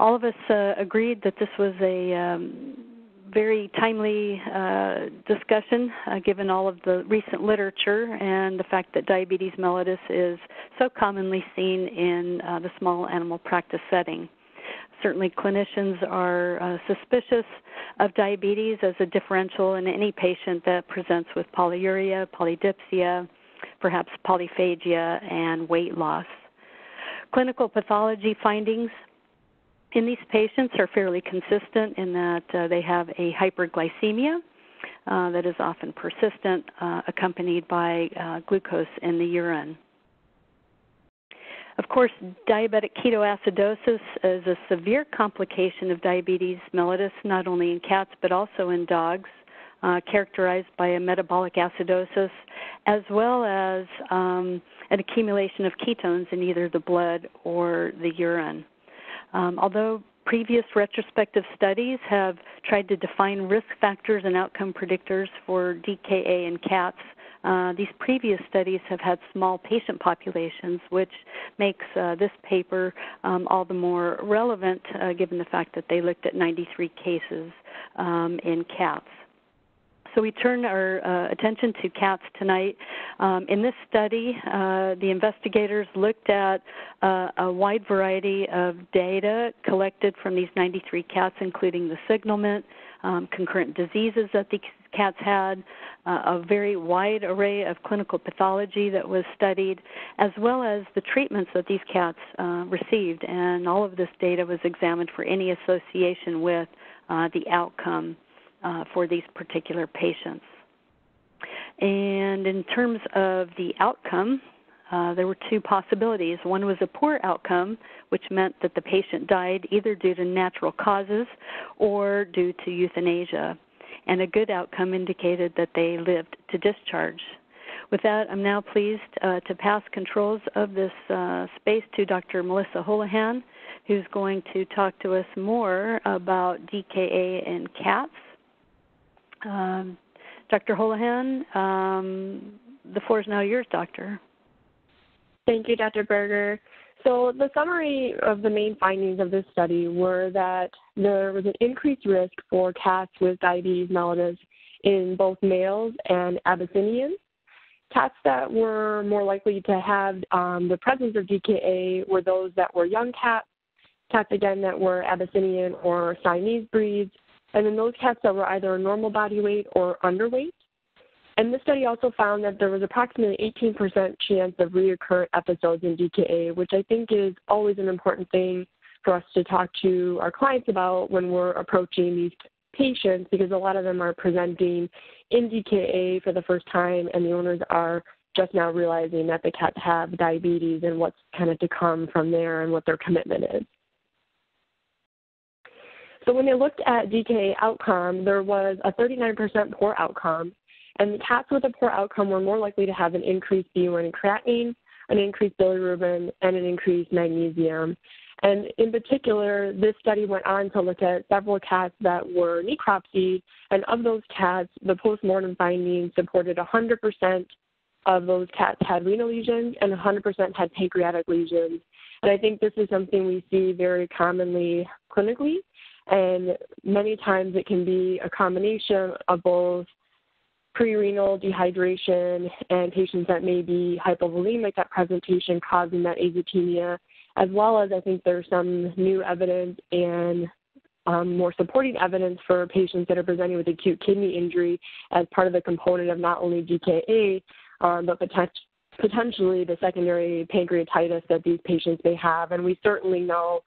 all of us uh, agreed that this was a um, very timely uh, discussion uh, given all of the recent literature and the fact that diabetes mellitus is so commonly seen in uh, the small animal practice setting. Certainly, clinicians are uh, suspicious of diabetes as a differential in any patient that presents with polyuria, polydipsia, perhaps polyphagia, and weight loss. Clinical pathology findings in these patients are fairly consistent in that uh, they have a hyperglycemia uh, that is often persistent, uh, accompanied by uh, glucose in the urine. Of course, diabetic ketoacidosis is a severe complication of diabetes mellitus, not only in cats but also in dogs, uh, characterized by a metabolic acidosis, as well as um, an accumulation of ketones in either the blood or the urine. Um, although previous retrospective studies have tried to define risk factors and outcome predictors for DKA in cats, uh, these previous studies have had small patient populations, which makes uh, this paper um, all the more relevant uh, given the fact that they looked at 93 cases um, in cats. So we turn our uh, attention to cats tonight. Um, in this study, uh, the investigators looked at uh, a wide variety of data collected from these 93 cats, including the signalment, um, concurrent diseases that these cats had, uh, a very wide array of clinical pathology that was studied, as well as the treatments that these cats uh, received. And all of this data was examined for any association with uh, the outcome uh, for these particular patients. And in terms of the outcome, uh, there were two possibilities. One was a poor outcome, which meant that the patient died either due to natural causes or due to euthanasia. And a good outcome indicated that they lived to discharge. With that, I'm now pleased uh, to pass controls of this uh, space to Dr. Melissa Holahan, who's going to talk to us more about DKA in cats um, Dr. Holahan, um, the floor is now yours, Doctor. Thank you, Dr. Berger. So, the summary of the main findings of this study were that there was an increased risk for cats with diabetes mellitus in both males and Abyssinians. Cats that were more likely to have um, the presence of DKA were those that were young cats, cats again that were Abyssinian or Siamese breeds, and then those cats that were either normal body weight or underweight. And this study also found that there was approximately 18% chance of recurrent episodes in DKA, which I think is always an important thing for us to talk to our clients about when we're approaching these patients because a lot of them are presenting in DKA for the first time and the owners are just now realizing that the cats have diabetes and what's kind of to come from there and what their commitment is. So when they looked at DKA outcome, there was a 39% poor outcome, and the cats with a poor outcome were more likely to have an increased BUN and creatinine, an increased bilirubin, and an increased magnesium. And in particular, this study went on to look at several cats that were necropsied, and of those cats, the postmortem findings supported 100% of those cats had renal lesions and 100% had pancreatic lesions. And I think this is something we see very commonly clinically and many times it can be a combination of both pre-renal dehydration and patients that may be hypovolemic at presentation causing that azotemia, as well as I think there's some new evidence and um, more supporting evidence for patients that are presenting with acute kidney injury as part of the component of not only DKA, um, but potent- potentially the secondary pancreatitis that these patients may have. And we certainly know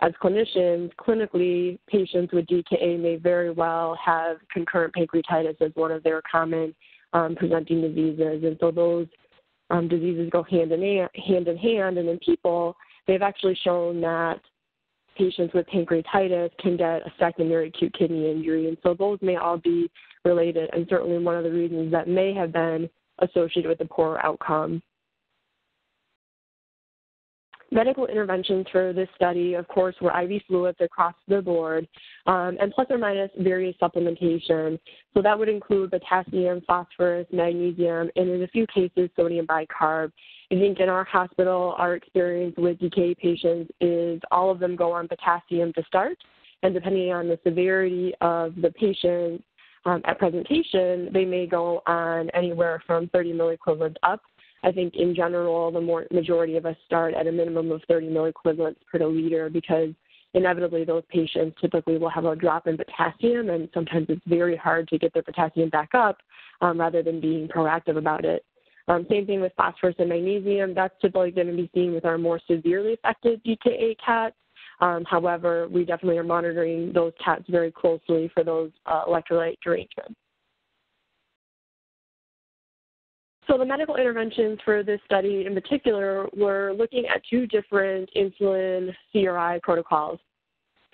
as clinicians, clinically, patients with DKA may very well have concurrent pancreatitis as one of their common um, presenting diseases. And so those um, diseases go hand in hand, in hand. And in people, they've actually shown that patients with pancreatitis can get a secondary acute kidney injury. And so those may all be related, and certainly one of the reasons that may have been associated with the poor outcome Medical interventions for this study, of course, were IV fluids across the board um, and plus or minus various supplementation. So that would include potassium, phosphorus, magnesium, and in a few cases, sodium bicarb. I think in our hospital, our experience with DKA patients is all of them go on potassium to start, and depending on the severity of the patient um, at presentation, they may go on anywhere from 30 milliequivalents up I think in general, the more majority of us start at a minimum of 30 milliequivalents per liter because inevitably those patients typically will have a drop in potassium, and sometimes it's very hard to get their potassium back up um, rather than being proactive about it. Um, same thing with phosphorus and magnesium. That's typically going to be seen with our more severely affected DKA cats. Um, however, we definitely are monitoring those cats very closely for those uh, electrolyte derangements. So the medical interventions for this study in particular were looking at two different insulin CRI protocols.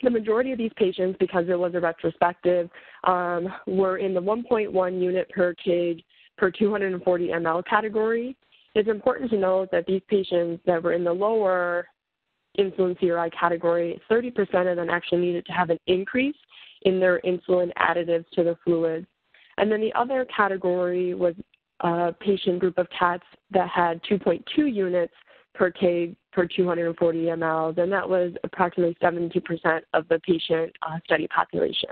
The majority of these patients, because it was a retrospective, um, were in the 1.1 unit per kg per 240 ml category. It's important to note that these patients that were in the lower insulin CRI category, 30% of them actually needed to have an increase in their insulin additives to the fluids. And then the other category was a patient group of cats that had 2.2 units per K per 240 mLs, and that was approximately 70% of the patient uh, study population.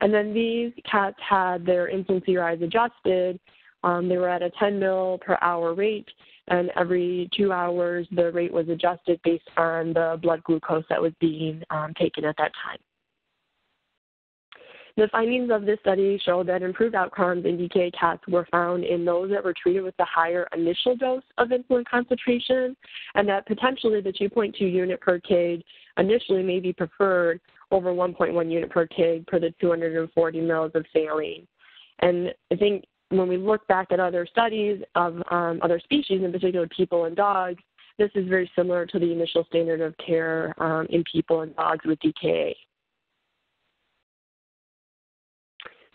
And then these cats had their insulin CRIs adjusted. Um, they were at a 10 mil per hour rate, and every two hours the rate was adjusted based on the blood glucose that was being um, taken at that time. The findings of this study show that improved outcomes in DKA cats were found in those that were treated with the higher initial dose of insulin concentration, and that potentially the 2.2 unit per kg initially may be preferred over 1.1 unit per kg per the 240 mils of saline. And I think when we look back at other studies of um, other species, in particular people and dogs, this is very similar to the initial standard of care um, in people and dogs with DKA.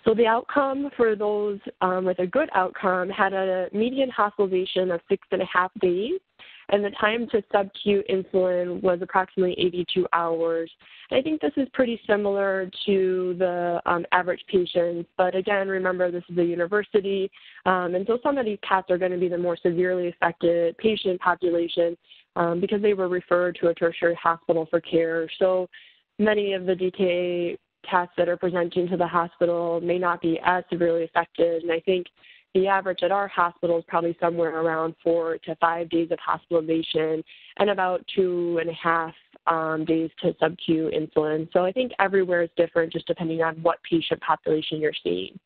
So the outcome for those um, with a good outcome had a median hospitalization of six and a half days, and the time to sub-Q insulin was approximately 82 hours. I think this is pretty similar to the um, average patients, but again, remember this is a university, um, and so some of these cats are going to be the more severely affected patient population um, because they were referred to a tertiary hospital for care. So many of the DKA cats that are presenting to the hospital may not be as severely affected. And I think the average at our hospital is probably somewhere around four to five days of hospitalization and about two and a half um, days to sub-Q insulin. So I think everywhere is different just depending on what patient population you're seeing.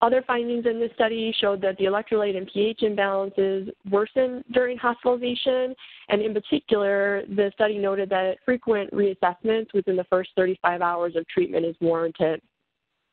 Other findings in this study showed that the electrolyte and pH imbalances worsen during hospitalization, and in particular, the study noted that frequent reassessments within the first 35 hours of treatment is warranted.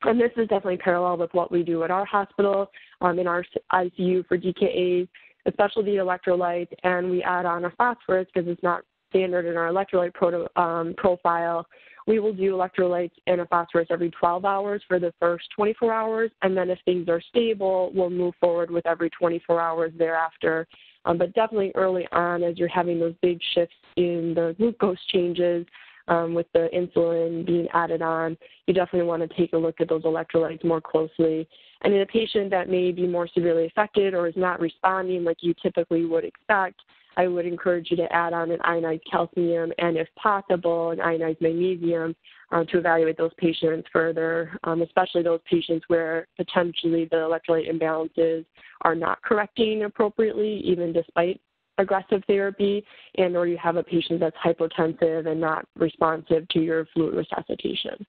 And this is definitely parallel with what we do at our hospital um, in our ICU for DKAs, especially the electrolyte, and we add on a phosphorus because it's not standard in our electrolyte proto, um, profile we will do electrolytes and a phosphorus every 12 hours for the first 24 hours, and then if things are stable, we'll move forward with every 24 hours thereafter. Um, but definitely early on, as you're having those big shifts in the glucose changes, um, with the insulin being added on, you definitely want to take a look at those electrolytes more closely. And in a patient that may be more severely affected or is not responding like you typically would expect, I would encourage you to add on an ionized calcium and, if possible, an ionized magnesium uh, to evaluate those patients further, um, especially those patients where potentially the electrolyte imbalances are not correcting appropriately, even despite aggressive therapy, and or you have a patient that's hypotensive and not responsive to your fluid resuscitation.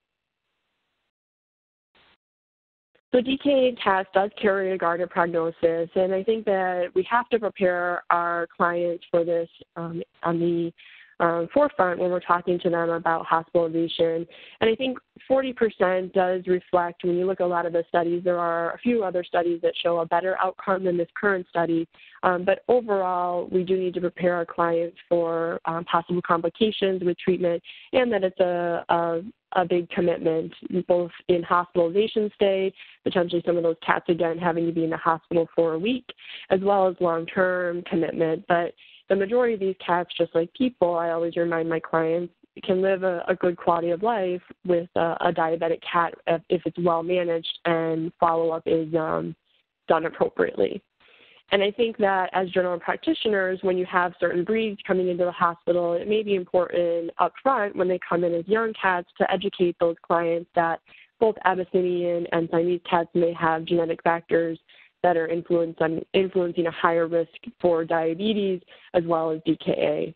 So DKA test does carry a guarded prognosis, and I think that we have to prepare our clients for this um, on the um, forefront when we're talking to them about hospitalization. And I think 40% does reflect, when you look at a lot of the studies, there are a few other studies that show a better outcome than this current study. Um, but overall, we do need to prepare our clients for um, possible complications with treatment and that it's a, a a big commitment, both in hospitalization stay, potentially some of those cats again having to be in the hospital for a week, as well as long term commitment. But the majority of these cats, just like people, I always remind my clients, can live a, a good quality of life with a, a diabetic cat if, if, it's well managed and follow up is um, done appropriately. And I think that as general practitioners, when you have certain breeds coming into the hospital, it may be important up front when they come in as young cats to educate those clients that both Abyssinian and Siamese cats may have genetic factors that are influencing, influencing a higher risk for diabetes as well as DKA.